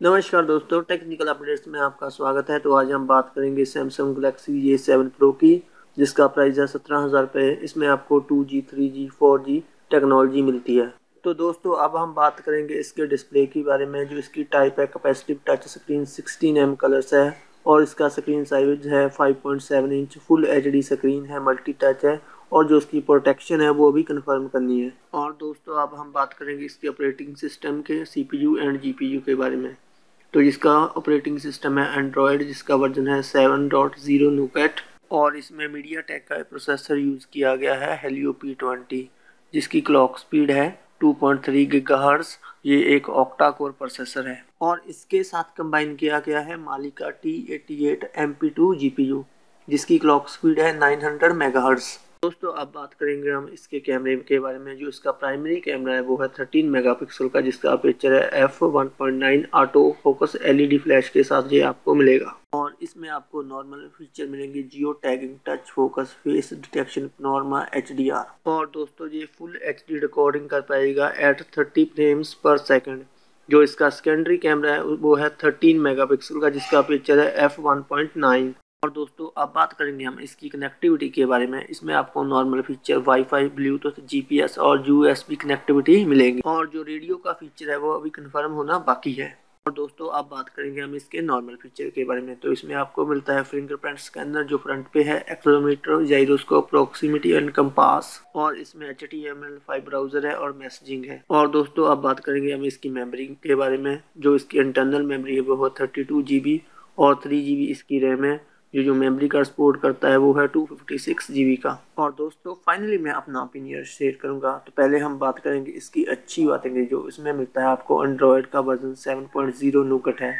नमस्कार दोस्तों technical updates में आपका स्वागत है। तो आज हम बात करेंगे Samsung Galaxy A seven pro की, जिसका प्राइस है सत्रह हज़ार रुपये इसमें आपको two G three G four G technology मिलती है। तो दोस्तों, अब हम बात करेंगे इसके डिस्प्ले के बारे में, जो इसकी टाइप है capacitive touch screen sixteen M colours है और इसका स्क्रीन साइज़ है five point seven inch full H D screen है मल्टी टच है और जो उसकी प्रोटेक्शन है, वो भी कंफर्म करनी है। और दोस्तों, अब हम बात करेंगे इसके ऑपरेटिंग सिस्टम के सीपीयू एंड जीपीयू के बारे में। तो जिसका ऑपरेटिंग सिस्टम है एंड्रॉयड जिसका वर्जन है सेवन डॉट ज़ीरो नुकेट और इसमें मीडिया टेक का प्रोसेसर यूज़ किया गया है हेलियो पी ट्वेंटी जिसकी क्लॉक स्पीड है 2.3 पॉइंट ये एक ऑक्टा कोर प्रोसेसर है। और इसके साथ कंबाइन किया गया है मालिका T eighty eight M P two G P U जिसकी क्लॉक स्पीड है 900 हंड्रेड दोस्तों, अब बात करेंगे हम इसके कैमरे के बारे में, जो इसका प्राइमरी कैमरा है, वो है 13 मेगापिक्सल का, जिसका अपेचर है F 1.9 auto focus LED flash के साथ ये आपको मिलेगा। और इसमें आपको नॉर्मल फीचर मिलेंगे geo tagging touch focus face detection Norma एच और दोस्तों, ये फुल एचडी रिकॉर्डिंग कर पाएगा eight thirty frames per second जो इसका सेकेंडरी कैमरा है, वो है 13 मेगापिक्सल का, जिसका पिक्चर है एफ़ 1.9 और दोस्तों, अब बात करेंगे हम इसकी कनेक्टिविटी के बारे में। इसमें आपको normal feature wifi Bluetooth GPS और यूएसबी कनेक्टिविटी मिलेंगी। और जो रेडियो का फीचर है, वो अभी कंफर्म होना बाकी है। और दोस्तों, अब बात करेंगे हम इसके नॉर्मल फीचर के बारे में। तो इसमें आपको मिलता है फिंगरप्रिंट स्कैनर जो फ्रंट पे है accelerometer gyroscope proximity and compass और इसमें H T M L five browser है और मैसेजिंग है। और दोस्तों, अब बात करेंगे हम इसकी मेमोरी के बारे में। जो इसकी इंटरनल मेमोरी है, वो थर्टी टू जी बी और थ्री जी बी इसकी रैम है। जो जो मेमोरी कार्ड सपोर्ट करता है, वो है two fifty six G B का। और दोस्तों फाइनली मैं अपना ओपिनियन शेयर करूँगा। तो पहले हम बात करेंगे इसकी अच्छी बातें जो इसमें मिलता है आपको। एंड्रॉयड का version seven point zero nougat है।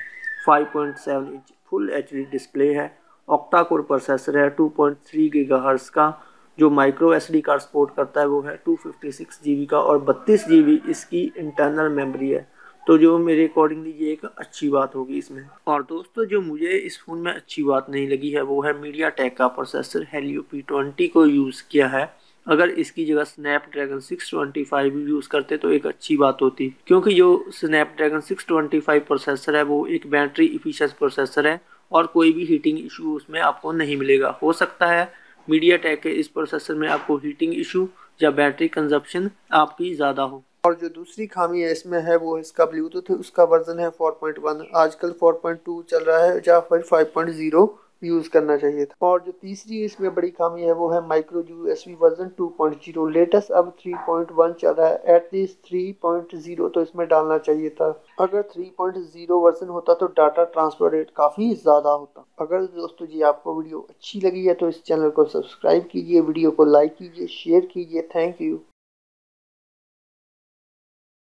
Five point seven inch full H D display है। ऑक्टा कोर प्रोसेसर है। Two point three giga hertz का। जो micro S D card support करता है, वो है two fifty six G B का। और बत्तीस जी बी इसकी इंटरनल मेमोरी है। तो जो मेरे अकॉर्डिंगली ये एक अच्छी बात होगी इसमें। और दोस्तों, जो मुझे इस फ़ोन में अच्छी बात नहीं लगी है, वो है मीडिया टेक का प्रोसेसर हेलियो पी ट्वेंटी को यूज़ किया है। अगर इसकी जगह स्नैपड्रैगन 625 यूज़ करते तो एक अच्छी बात होती। क्योंकि जो स्नैपड्रैगन 625 प्रोसेसर है, वो एक बैटरी इफिशियंट प्रोसेसर है और कोई भी हीटिंग इशू उसमें आपको नहीं मिलेगा। हो सकता है मीडिया टेक के इस प्रोसेसर में आपको हीटिंग इशू या बैटरी कंजप्शन आपकी ज़्यादा हो। और जो दूसरी खामी है इसमें है वो इसका ब्लूटूथ उसका वर्जन है 4.1 आजकल 4.2 चल रहा है या फिर 5.0 यूज़ करना चाहिए था। और जो तीसरी इसमें बड़ी खामी है वो है micro U S B version 2.0 latest अब 3.1 चल रहा है एटलीस्ट 3.0 तो इसमें डालना चाहिए था। अगर 3.0 वर्जन होता तो डाटा ट्रांसफ़र रेट काफ़ी ज़्यादा होता। अगर दोस्तों जी आपको वीडियो अच्छी लगी है तो इस चैनल को सब्सक्राइब कीजिए वीडियो को लाइक कीजिए शेयर कीजिए। Thank you